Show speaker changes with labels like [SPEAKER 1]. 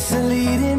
[SPEAKER 1] Lisa leading.